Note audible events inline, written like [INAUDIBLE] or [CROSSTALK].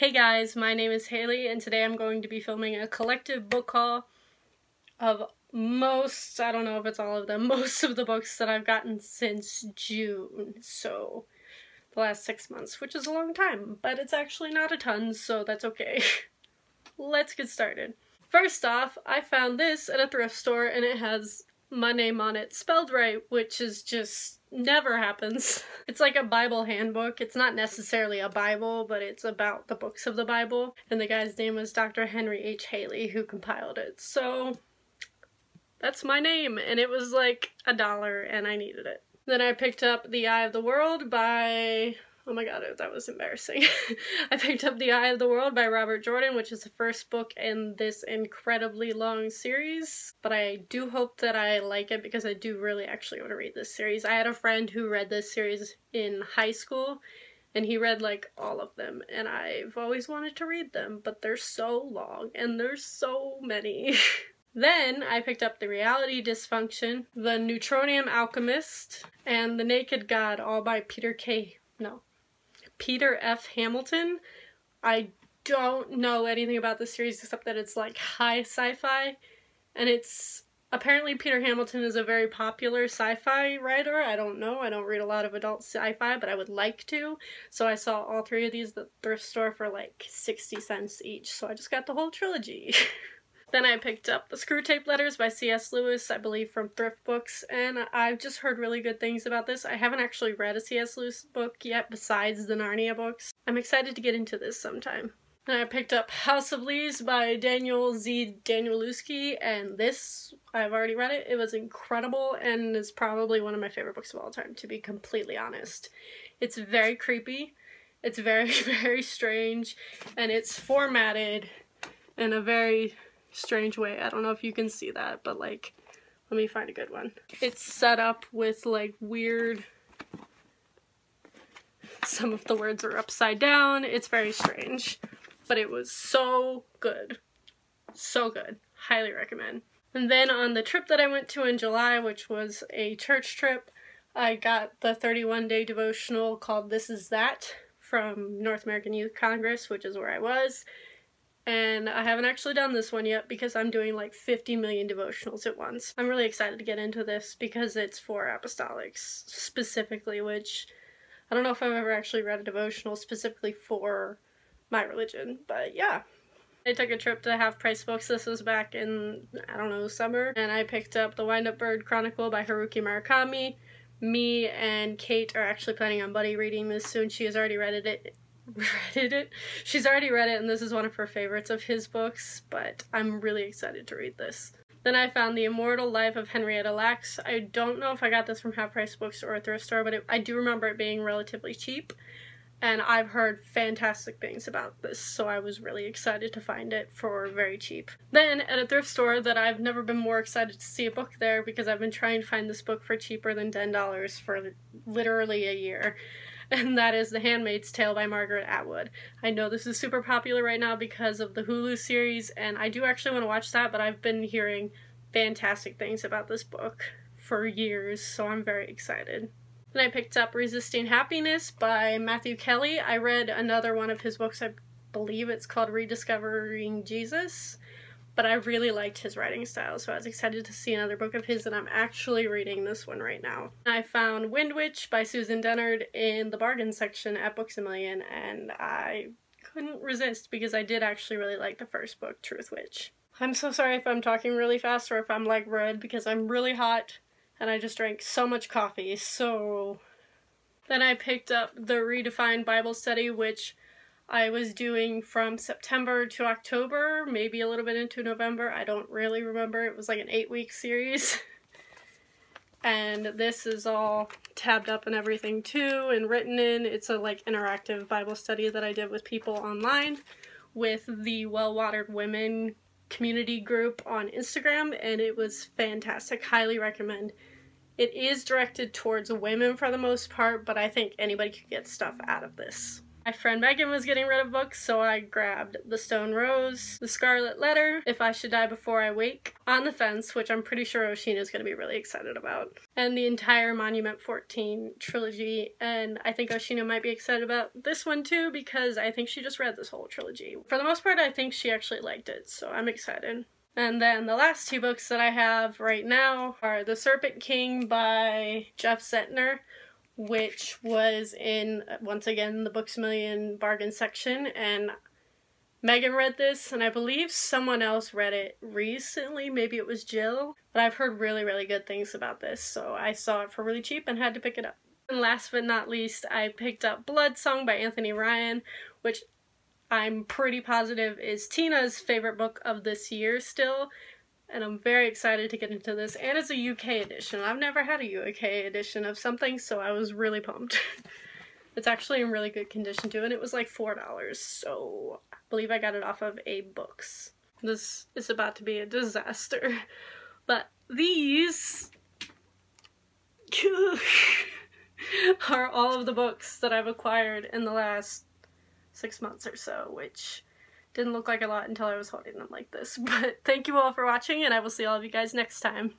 Hey guys, my name is Halley and today I'm going to be filming a collective book haul of most, I don't know if it's all of them, [LAUGHS] most of the books that I've gotten since June, so the last six months, which is a long time, but it's actually not a ton, so that's okay. [LAUGHS] Let's get started. First off, I found this at a thrift store and it has my name on it spelled right, which is just never happens. [LAUGHS] It's like a Bible handbook. It's not necessarily a Bible, but it's about the books of the Bible. And the guy's name was Dr. Henry H. Halley who compiled it. So that's my name. And it was like a dollar and I needed it. Then I picked up The Eye of the World by Oh my god, that was embarrassing. [LAUGHS] I picked up The Eye of the World by Robert Jordan, which is the first book in this incredibly long series. But I do hope that I like it because I do really actually want to read this series. I had a friend who read this series in high school and he read like all of them and I've always wanted to read them, but they're so long and there's so many. [LAUGHS] Then I picked up The Reality Dysfunction, The Neutronium Alchemist, and The Naked God, all by Peter K. No, Peter F. Hamilton. I don't know anything about this series except that it's like high sci-fi and it's apparently Peter Hamilton is a very popular sci-fi writer. I don't know. I don't read a lot of adult sci-fi, but I would like to. So I saw all three of these at the thrift store for like 60 cents each. So I just got the whole trilogy. [LAUGHS] Then I picked up the Screwtape Letters by C.S. Lewis, I believe from Thrift Books, and I've just heard really good things about this. I haven't actually read a C.S. Lewis book yet besides the Narnia books. I'm excited to get into this sometime. And I picked up House of Leaves by Daniel Z. Danielewski, and this, I've already read it. It was incredible and is probably one of my favorite books of all time, to be completely honest. It's very creepy, it's very, [LAUGHS] very strange, and it's formatted in a very strange way. I don't know if you can see that, but like, let me find a good one. It's set up with like weird, some of the words are upside down. It's very strange, but it was so good. So good. Highly recommend. And then on the trip that I went to in July, which was a church trip, I got the 31 day devotional called This Is That from North American Youth Congress, which is where I was and I haven't actually done this one yet because I'm doing like 50 million devotionals at once. I'm really excited to get into this because it's for apostolics specifically, which I don't know if I've ever actually read a devotional specifically for my religion, but yeah. I took a trip to Half Price Books. This was back in, I don't know, summer, and I picked up The Wind Up Bird Chronicle by Haruki Murakami. Me and Kate are actually planning on buddy reading this soon. She has already read it [LAUGHS] read it. She's already read it, and this is one of her favorites of his books, but I'm really excited to read this. Then I found The Immortal Life of Henrietta Lacks. I don't know if I got this from Half Price Books or a thrift store, but it, I do remember it being relatively cheap, and I've heard fantastic things about this, so I was really excited to find it for very cheap. Then, at a thrift store that I've never been more excited to see a book there because I've been trying to find this book for cheaper than $10 for literally a year [LAUGHS] and that is The Handmaid's Tale by Margaret Atwood. I know this is super popular right now because of the Hulu series, and I do actually want to watch that, but I've been hearing fantastic things about this book for years, so I'm very excited. Then I picked up Resisting Happiness by Matthew Kelly. I read another one of his books, I believe it's called Rediscovering Jesus but I really liked his writing style, so I was excited to see another book of his, and I'm actually reading this one right now. I found Windwitch by Susan Dennard in the bargain section at Books A Million, and I couldn't resist because I did actually really like the first book, Truthwitch. I'm so sorry if I'm talking really fast or if I'm like red because I'm really hot and I just drank so much coffee, so... Then I picked up the Redefined Bible Study, which I was doing from September to October, maybe a little bit into November. I don't really remember. It was like an eight week series. [LAUGHS] and this is all tabbed up and everything too and written in. It's a like interactive Bible study that I did with people online with the Well Watered Women community group on Instagram and it was fantastic. Highly recommend. It is directed towards women for the most part, but I think anybody could get stuff out of this. My friend Megan was getting rid of books, so I grabbed The Stone Rose, The Scarlet Letter, If I Should Die Before I Wake, On the Fence, which I'm pretty sure Oceana is going to be really excited about, and the entire Monument 14 trilogy. And I think Oceana might be excited about this one too because I think she just read this whole trilogy. For the most part, I think she actually liked it, so I'm excited. And then the last two books that I have right now are The Serpent King by Jeff Zentner, which was in, once again, the Books a Million bargain section. And Megan read this, and I believe someone else read it recently. Maybe it was Jill. But I've heard really, really good things about this, so I saw it for really cheap and had to pick it up. And last but not least, I picked up Blood Song by Anthony Ryan, which I'm pretty positive is Tina's favorite book of this year still. And I'm very excited to get into this. And it's a UK edition. I've never had a UK edition of something, so I was really pumped. [LAUGHS] it's actually in really good condition too, and it was like $4, so I believe I got it off of AbeBooks. This is about to be a disaster. [LAUGHS] But these [LAUGHS] are all of the books that I've acquired in the last six months or so, which didn't look like a lot until I was holding them like this. [LAUGHS] But thank you all for watching, and I will see all of you guys next time.